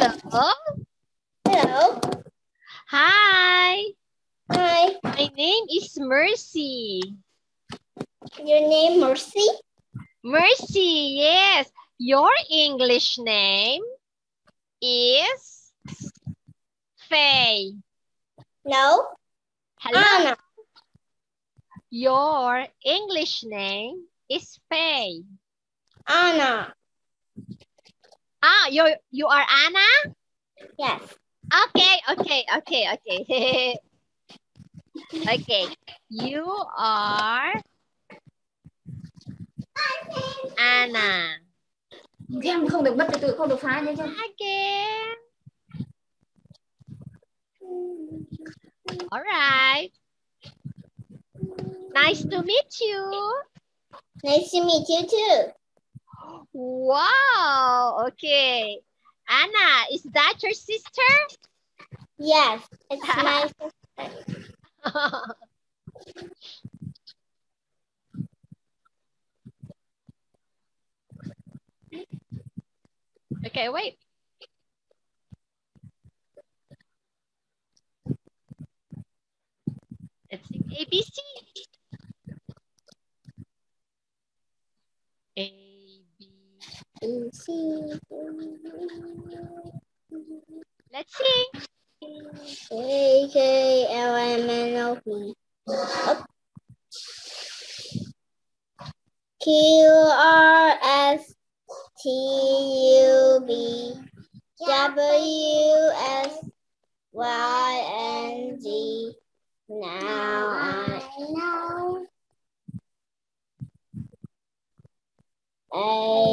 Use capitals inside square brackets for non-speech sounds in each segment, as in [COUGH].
Hello. Hello. Hi. Hi. My name is Mercy. Your name Mercy? Mercy, yes. Your English name is Faye. No. Hello. Anna. Your English name is Faye. Anna. Ah, you you are Anna? Yes. Okay, okay, okay, okay. [LAUGHS] okay. You are Anna. Em không được mất trật tự, không được phá nhé. Again. All right. Nice to meet you. Nice to meet you too. Wow. Okay. Anna, is that your sister? Yes, it's [LAUGHS] my sister. okay, wait. Let's sing ABC. Let's sing. A K L M N O P. Q R S T U B W S Y N G. Now I know. A.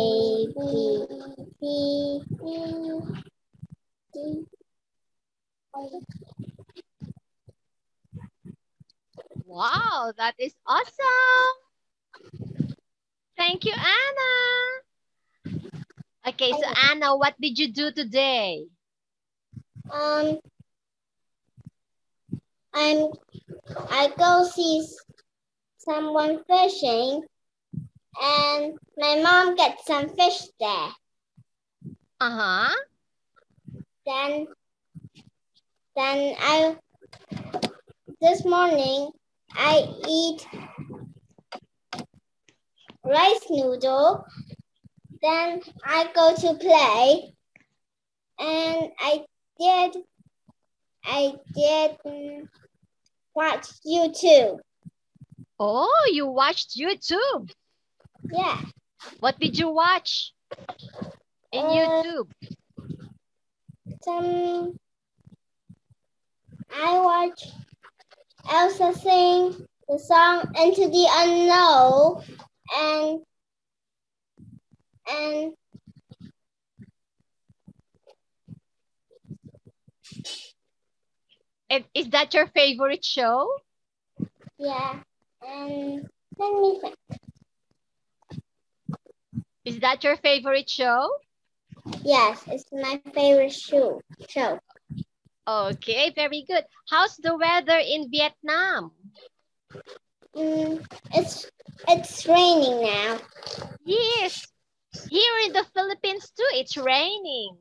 Wow, that is awesome. Thank you, Anna. Okay, so Anna, what did you do today? Um, I'm I go see someone fishing, and my mom gets some fish there. Uh-huh. Then, then I this morning I eat rice noodle. Then I go to play, and I did I did watch YouTube. Oh, you watched YouTube. Yeah. What did you watch in Uh, YouTube? some I watch Elsa sing the song Into the Unknown and and And is that your favorite show? yeah and let me think. Is that your favorite show? Yes, it's my favorite show. Show. Okay, very good. How's the weather in Vietnam? Mm, it's it's raining now. Yes, here in the Philippines too, it's raining.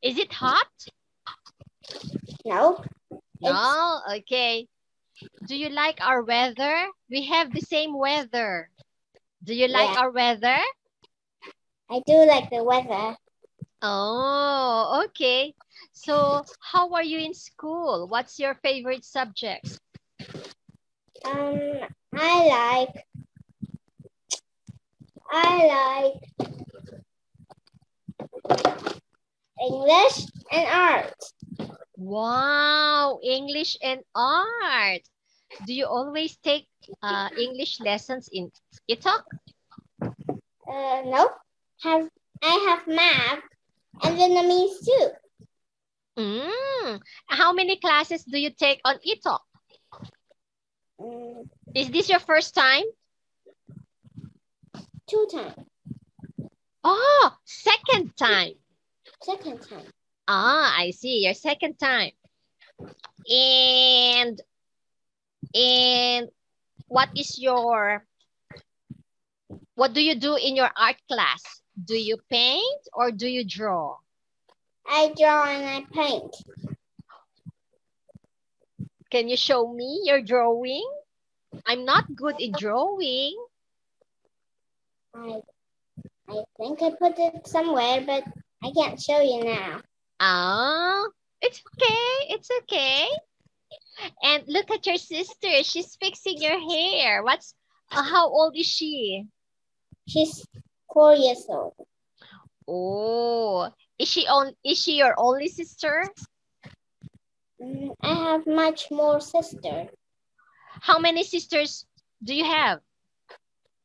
Is it hot? No, No, okay. Do you like our weather? We have the same weather. Do you like Yeah. our weather? I do like the weather. Oh, okay. So how are you in school? What's your favorite subject? Um, I like I like English and art. Wow, English and art. Do you always take uh, English lessons in ETOK? Uh, no, have I have math and Vietnamese too. Mm. How many classes do you take on ETOK? Mm, Is this your first time? two times, Oh, second time. second time. Ah, I see. Your second time. And and what is your what do you do in your art class? Do you paint or do you draw? I draw and I paint. Can you show me your drawing? I'm not good in drawing. I, I think I put it somewhere, but I can't show you now. Ah, it's okay. It's okay. And look at your sister. She's fixing your hair. What's uh, how old is she? She's four years old. Oh, is she on? Is she your only sister? Mm, I have much more sister. How many sisters do you have?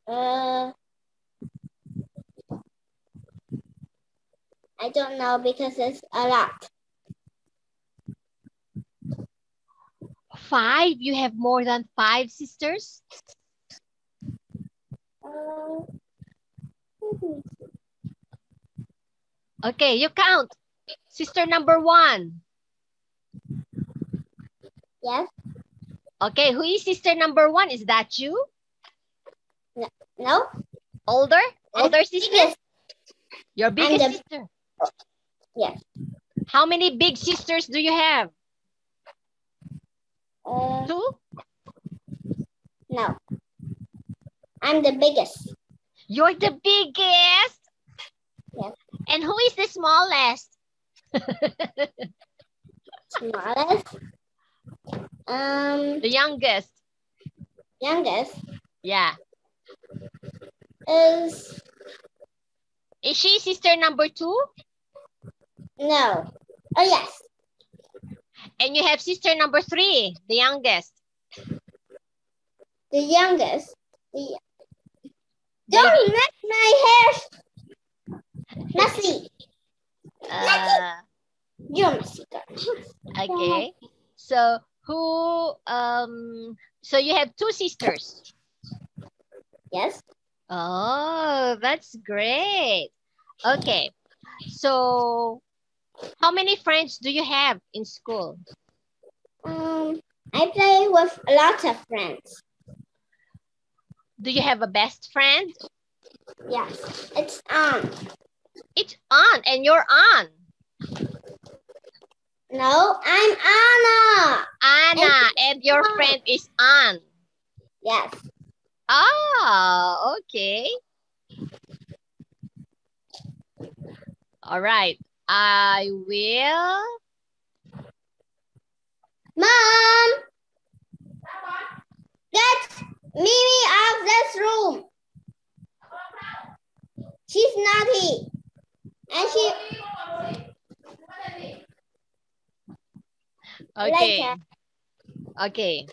Uh, I don't know because it's a lot. Five. You have more than five sisters. Uh, Okay, you count. Sister number one. yes, Okay, who is sister number one? Is that you? no, Older? Older sister? biggest. Your biggest the- sister? Yes. How many big sisters do you have? Uh, Two? no. I'm the biggest. You're the biggest? Yes. And who is the smallest? [LAUGHS] Smallest. Um, The youngest? youngest Yeah. is Is she sister number two? no. Oh yes, And you have sister number three, the youngest. the youngest. The don't make my hair messy. Uh, You're messy. okay. So who um so you have two sisters. Yes. Oh, that's great. Okay. So how many friends do you have in school? Um, I play with a lot of friends. Do you have a best friend? Yes, it's on. It's on and you're on. No, I'm Anna. Anna and your on. friend is on. Yes. Oh, okay. All right. I will. Mom, get Mimi out of this room. She's naughty. And she Okay. Later. Okay.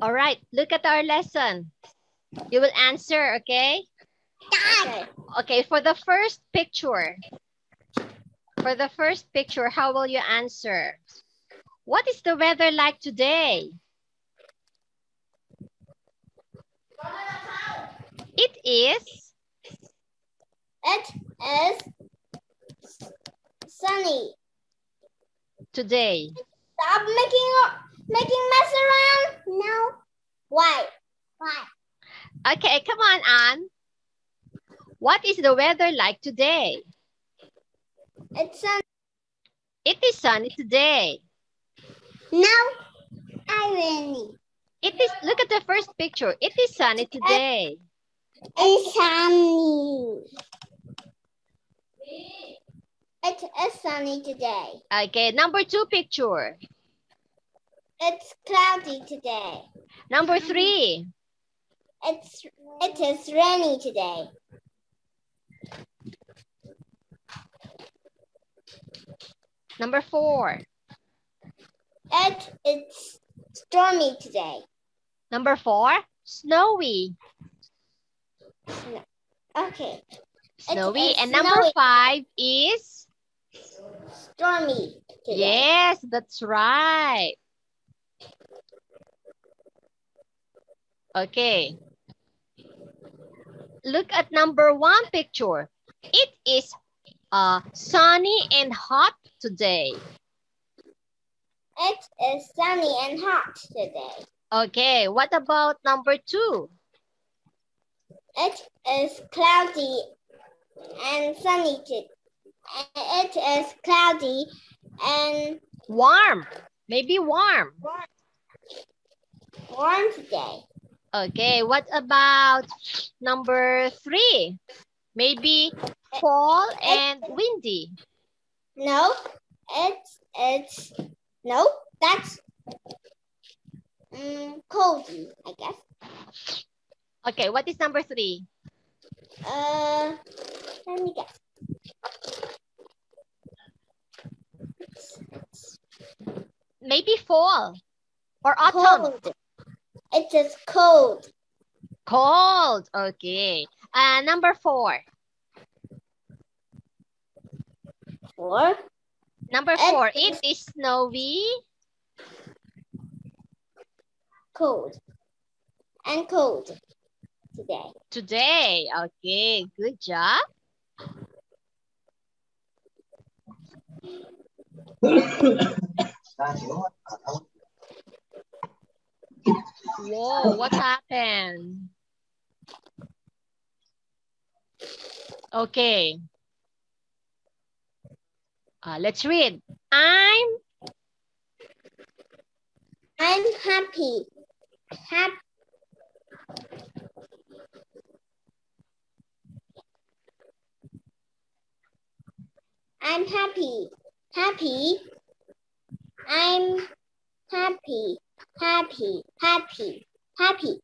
All right. Look at our lesson. You will answer, okay? Okay. Okay, for the first picture. For the first picture, how will you answer? What is the weather like today? It is It is sunny. today. Stop making making mess around. No. Why? Why? Okay, come on, Anne. What is the weather like today? It's sunny. It is sunny today. No. I rainy. It is, look at the first picture. It is sunny today. It's sunny. It is sunny today. Okay, number two picture. It's cloudy today. Number three. It's it is rainy today. Number four. It is stormy today. Number four. Snowy. Okay. Snowy. is And number snowy. five is? Stormy today. Yes, that's right. Okay. Look at number one picture. It is uh, sunny and hot today. It is sunny and hot today. Okay, what about number two? It is cloudy and sunny. To, it is cloudy and Warm. Maybe warm. warm today. Okay, what about number three? Maybe fall and windy. No, it's it's no. That's um, cozy, I guess. Okay, what is number three? Uh, let me guess. Maybe fall or autumn. Cold. It is cold. Cold. Okay. Uh, number four. Or Number And- four. It is snowy. cold. And cold today. Today. Okay. Good job. Whoa, what happened? Okay. Uh, let's read. I'm I'm happy. Happy. I'm happy. Happy. I'm happy. Happy. Happy. Happy.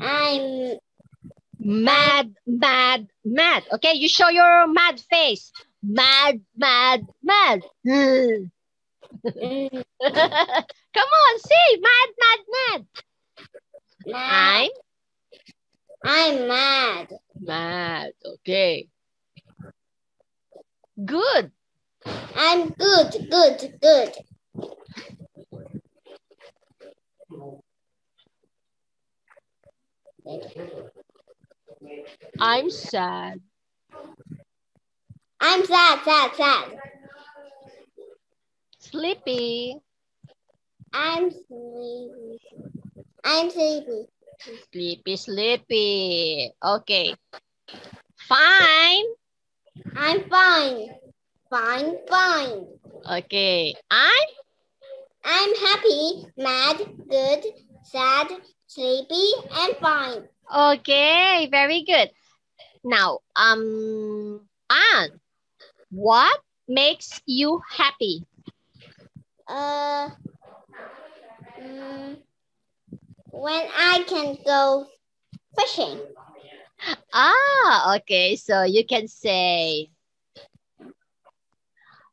I'm mad, mad, mad. Okay, you show your mad face. Mad, mad, mad. [LAUGHS] Come on, say mad, mad, mad. mad. I'm I'm mad. mad. Okay. Good. I'm good. Good. Good. I'm sad. I'm sad. Sad. Sad. Sleepy. I'm sleepy. I'm sleepy. Sleepy, sleepy. Okay. Fine. I'm fine. Fine. Fine. Okay. I'm I'm happy, mad, good, sad, sleepy, and fine. okay. Very good. Now, um, Anne, what makes you happy? Uh, mm, when I can go fishing. Ah, okay. So you can say,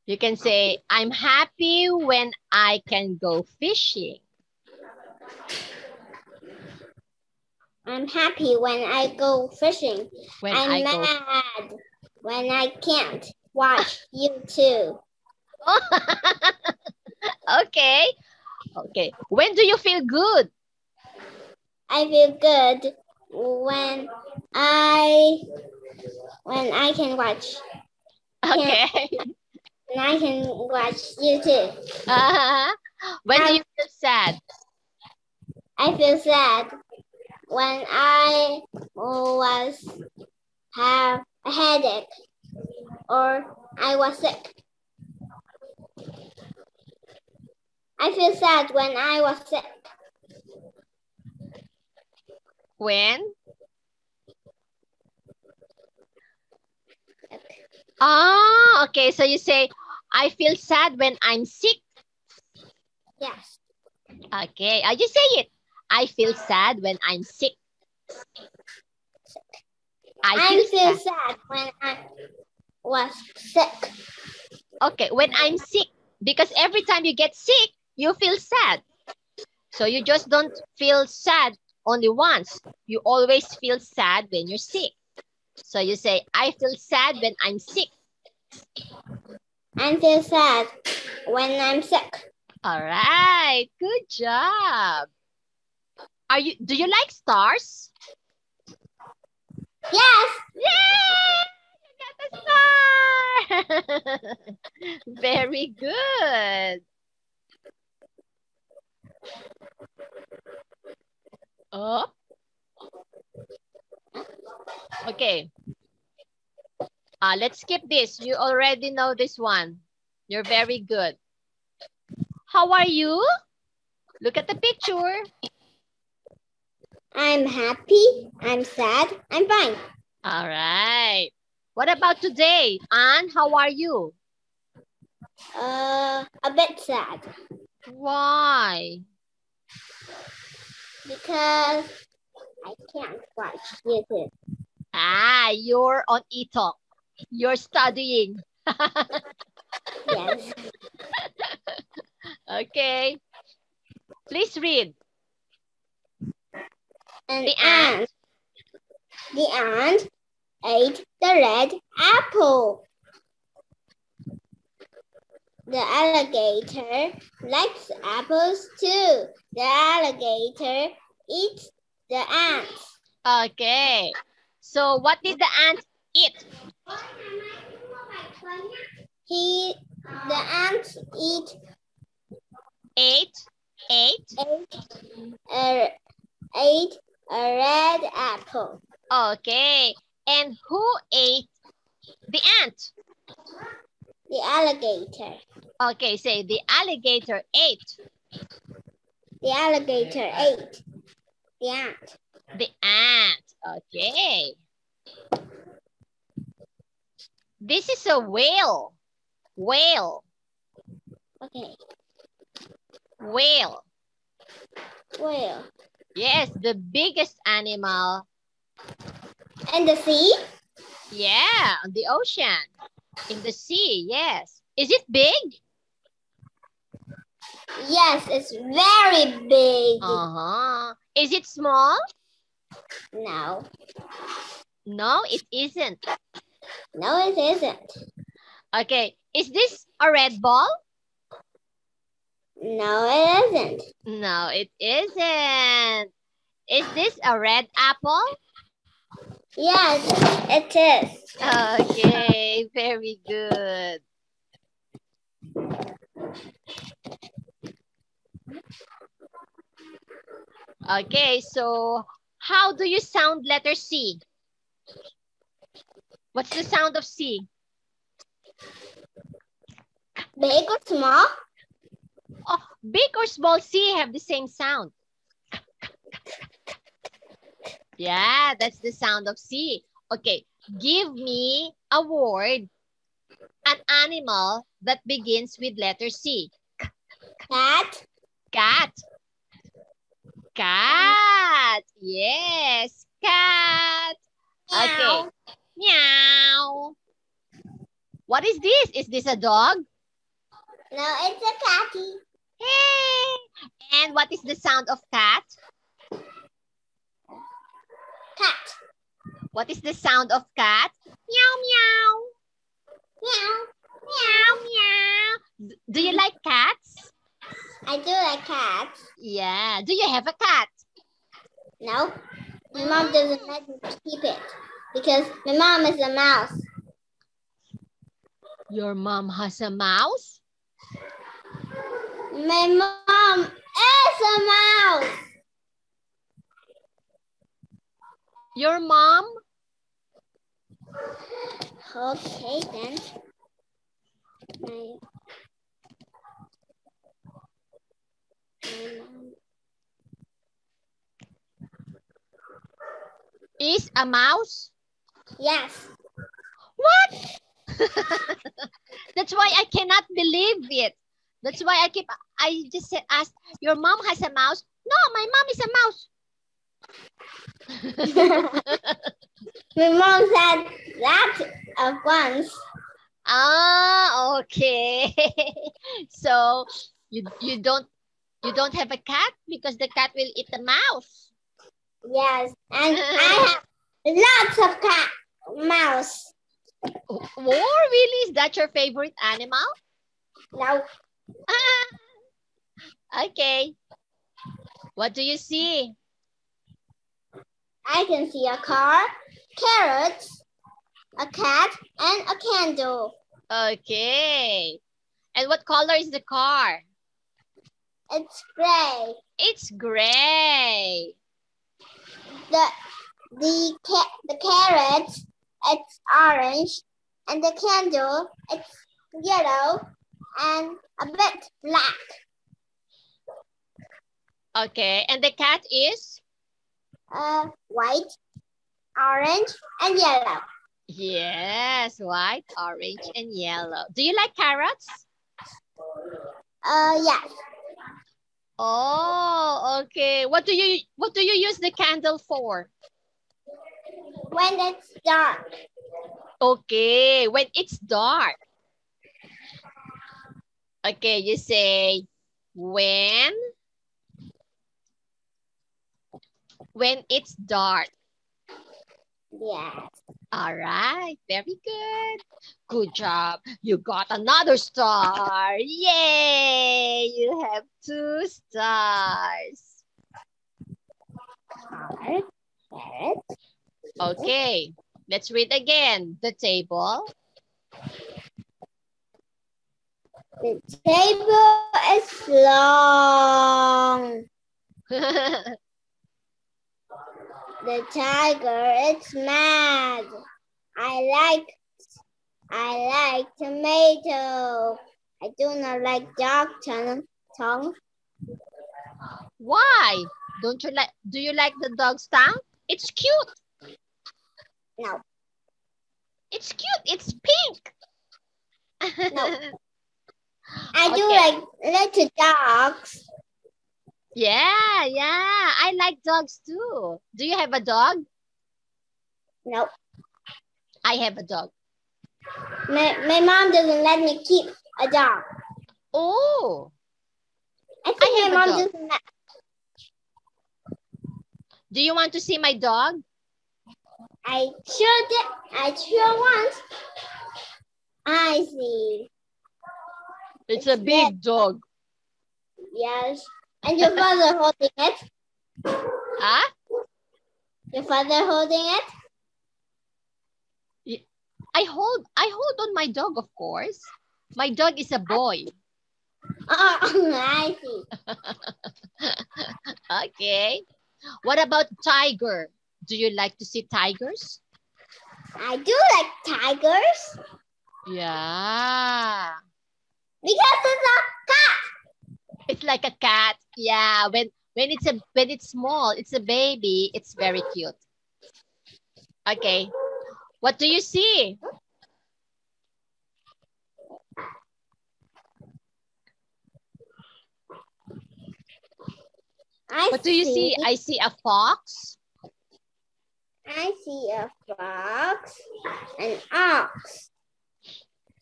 you can say, I'm happy when I can go fishing. I'm happy when I go fishing. When I'm I go. mad when I can't watch YouTube. [LAUGHS] okay. Okay. When do you feel good? I feel good when I when I can watch Okay. when I can watch YouTube. Uh-huh. When do Um, you feel sad? I feel sad when I was have a headache or I was sick. I feel sad when I was sick. When? Ah, okay. So you say, I feel sad when I'm sick. Yes. Okay. I just say it. I feel sad when I'm sick. I I feel feel sad. sad when I was sick. Okay, when I'm sick. Because every time you get sick, you feel sad. So you just don't feel sad only once. You always feel sad when you're sick. So you say, I feel sad when I'm sick. I feel sad when I'm sick. All right, good job. Are you do you like stars? Yes. Yay! Star! [LAUGHS] Very good. Oh, Okay. Uh, let's skip this. You already know this one. You're very good. How are you? Look at the picture. I'm happy. I'm sad. I'm fine. All right. What about today? Anne, how are you? Uh, a bit sad Why? because I can't watch YouTube. Ah, you're on ETOK. You're studying. Yes. [LAUGHS] Okay. Please read. And The ant. ant. The ant ate the red apple. The alligator likes apples too. The alligator eats the ants. Okay. So what did the ant eat? He, the ants eat Ate, ate. ate a, ate a red apple. Okay. And who ate the ant? The alligator. Okay, say the alligator ate The alligator ate the ant. the ant. Okay. This is a whale. Whale. Okay. Whale. Whale. Yes, the biggest animal. And the sea? Yeah, on the ocean. In the sea, yes. Is it big? Yes, it's very big. Uh-huh. Is it small? No, No, it isn't. no, it isn't. Okay. Is this a red ball? No, it isn't. No, it isn't. Is this a red apple? Yes, it is. Okay, very good. Okay, so how do you sound letter C? What's the sound of C? Big or small? Oh, big or small C have the same sound. Yeah, that's the sound of C. Okay, give me a word, an animal that begins with letter C. Cat? Cat. Cat. Yes, cat. Okay. Meow. Meow. What is this? Is this a dog? No, it's a catty. Hey. And what is the sound of cat? Cat. What is the sound of cat? Meow, meow. Meow. Meow, meow. Do you like cats? I do like cats. Yeah. Do you have a cat? No, my mom doesn't let me keep it because my mom is a mouse. Your mom has a mouse? My mom is a mouse. Your mom? Okay then. My, my mom Is a mouse? Yes. What? [LAUGHS] That's why I cannot believe it. That's why I keep, I just said, asked, your mom has a mouse? No, my mom is a mouse. [LAUGHS] My mom said that at once. ah, okay. [LAUGHS] so you you don't you don't have a cat because the cat will eat the mouse. Yes, and [LAUGHS] I have lots of cat mouse. Oh, really? Is that your favorite animal? No, Ah, okay. What do you see? I can see a car, carrots, a cat, and a candle. Okay. And what color is the car? It's gray. It's gray. The The ca the carrot, it's orange, and the candle, it's yellow, and a bit black. Okay, and the cat is? Uh, white, orange, and yellow. Yes, white, orange, and yellow. Do you like carrots? Uh, yes. Oh, okay. What do you what do you use the candle for? When it's dark. Okay, when it's dark. Okay, you say when when it's dark. Yes. All right, very good. Good job. You got another star. Yay! You have two stars. Carrot, carrot. Okay, let's read again. The table. The table is long. [LAUGHS] The tiger is mad. I like I like tomato. I do not like dog tongue. Why? Don't you like do you like the dog's tongue? It's cute. No. It's cute. It's pink. No. [LAUGHS] I do Okay. like little dogs. Yeah, yeah. I like dogs too. Do you have a dog? No. I have a dog. My, my mom doesn't let me keep a dog. Oh, I think I have my mom doesn't let do you want to see my dog? I sure did. I sure want. I see. It's a big dog. Yes. And your father holding it? Huh? Your father holding it? I hold I hold on my dog, of course. My dog is a boy. Oh, [LAUGHS] I see. [LAUGHS] Okay. What about tiger? Do you like to see tigers? I do like tigers Yeah. because it's a cat. It's like a cat. Yeah. When when it's a when it's small, it's a baby, it's very cute. Okay. What do you see? I What do you see? I see a fox. I see a fox, an ox,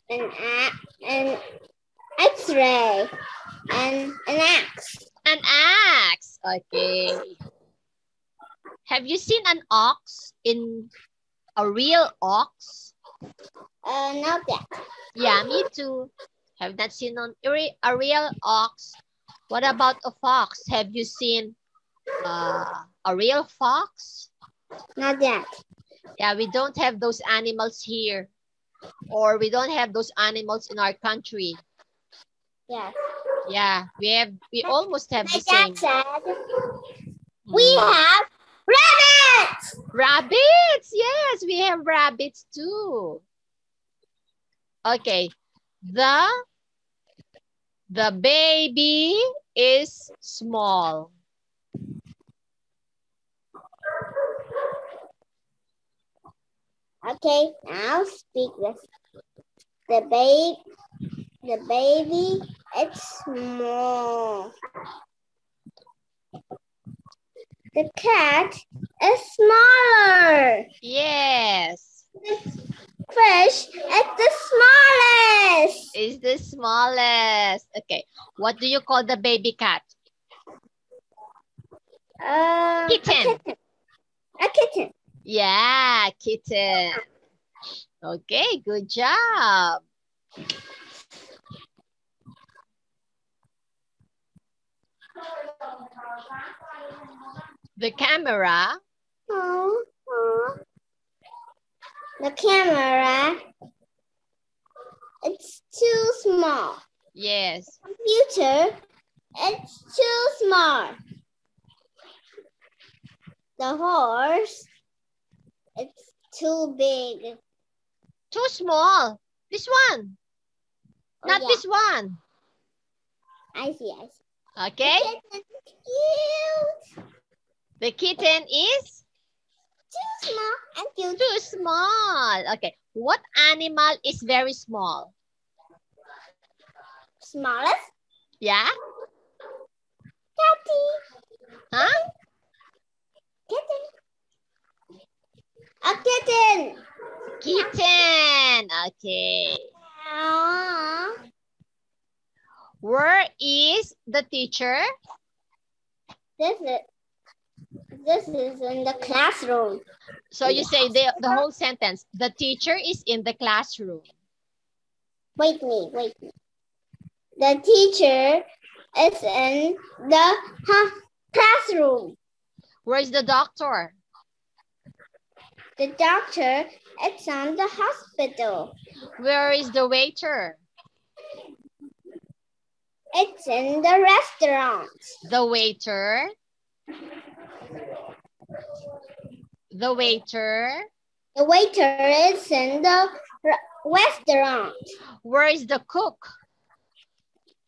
an a an X-ray, and an axe. An axe. Okay. Have you seen an ox in a real ox? Uh, not that. Yeah, me too. Have not seen an, a real ox. What about a fox? Have you seen uh, a real fox? Not that. Yeah, we don't have those animals here. Or we don't have those animals in our country. Yes. Yeah, we have we almost have My the same. dad said we Mm. have rabbits. Rabbits! Yes, we have rabbits too. Okay. The the baby is small. Okay, now speak this. The babe, the baby, it's small. The cat is smaller. Yes. The Fish is the smallest. Is the smallest. Okay. What do you call the baby cat? Uh, Kitten. A kitten. A kitten. Yeah, kitten. Okay, good job. The camera Oh, oh. The camera, it's too small. Yes. Computer, it's too small. The horse, It's too big. Too small. This one. Oh, Not yeah. this one. I see, I see. Okay. It's cute. The kitten is Too small and cute. too small. Okay. What animal is very small? Smallest Yeah? catty. Huh? Kitten. A kitten. Kitten. Okay. Aww. Where is the teacher? This is this is in the classroom. So you say the, the whole sentence. The teacher is in the classroom. Wait me, wait me. The teacher is in the huh, classroom. Where is the doctor? The doctor is on the hospital. Where is the waiter? It's in the restaurant. The waiter. The waiter. The waiter is in the restaurant. Where is the cook?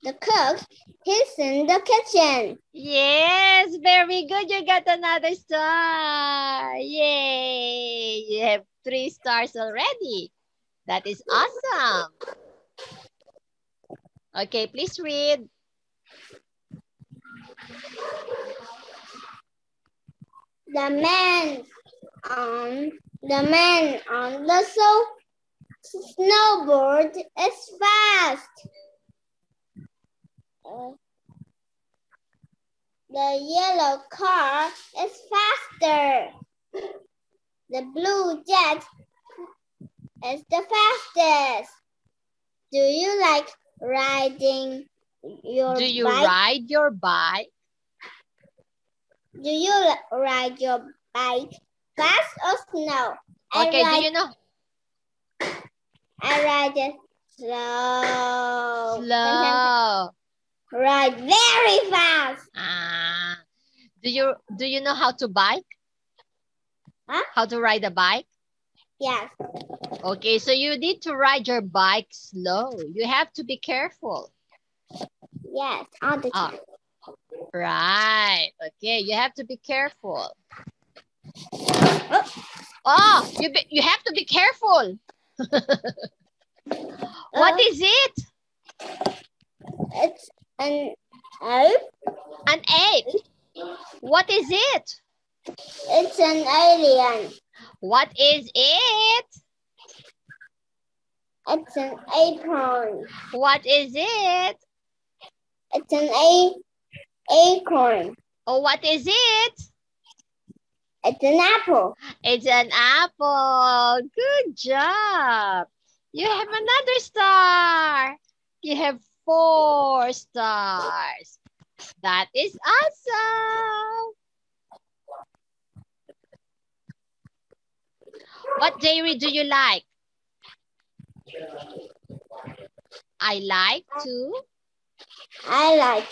The cook is in the kitchen. Yes, very good. You got another star. Yay. You have three stars already. That is awesome. Okay, please read. The man on the man on the so snowboard is fast. The yellow car is faster. The blue jet is the fastest. Do you like riding your bike. Do you bike? ride your bike? Do you ride your bike fast or slow? Okay, ride, do you know? I ride it slow. Slow. Ride very fast. Ah. Do you do you know how to bike? Huh? How to ride a bike? Yes. Okay, so you need to ride your bike slow. You have to be careful. Yes. All the Ah. time. Right. Okay, you have to be careful. Oh, you be, you have to be careful. [LAUGHS] What Uh, is it? It's an ape. An ape. What is it? It's an alien. What is it? It's an acorn. What is it? It's an a acorn. Oh, what is it? It's an apple. It's an apple. Good job. You have another star. You have four stars. That is awesome. What dairy do you like? I like to. I like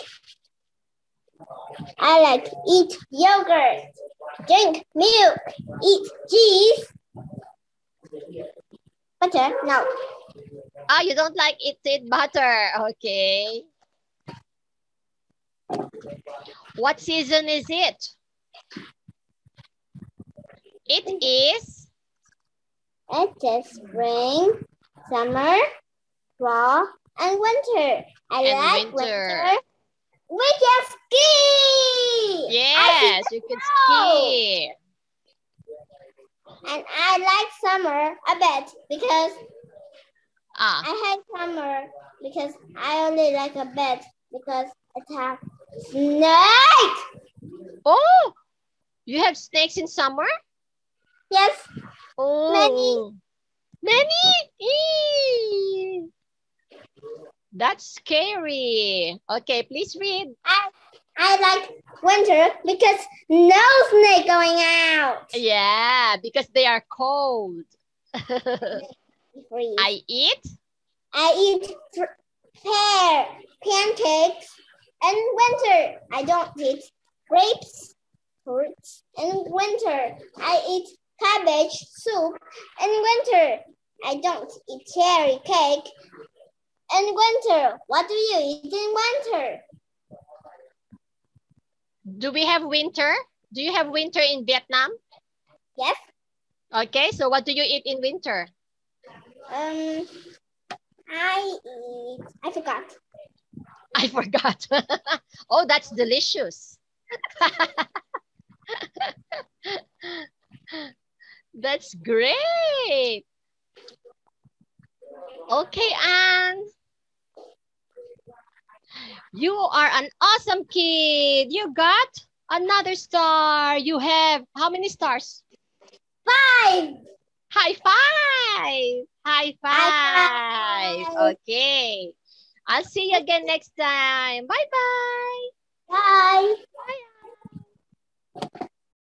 I like eat yogurt, drink milk, eat cheese. Butter? No. Ah, you don't like eating butter. Okay. What season is it? It is It is spring, summer, fall, and winter. I And like winter. winter. We can ski. yes, you can ski. And I like summer a bit because Ah, I hate summer because I only like a bit because it has snake. oh, you have snakes in summer? Yes, Oh, many. Eee. That's scary. Okay, please read. I I like winter because no snake going out. Yeah, because they are cold. I eat I eat pear, pancakes, and winter. I don't eat grapes, fruits, in winter. I eat cabbage soup. In winter, I don't eat cherry cake. In winter, what do you eat in winter? Do we have winter? Do you have winter in Vietnam? Yes. Okay, so what do you eat in winter? Um, I eat. I forgot. [LAUGHS] I forgot. [LAUGHS] oh, that's delicious. [LAUGHS] that's great. Okay, Anne. You are an awesome kid. You got another star. You have how many stars? Five. High five. High five. five. Okay. I'll see you again next time. Bye-bye. Bye. Bye.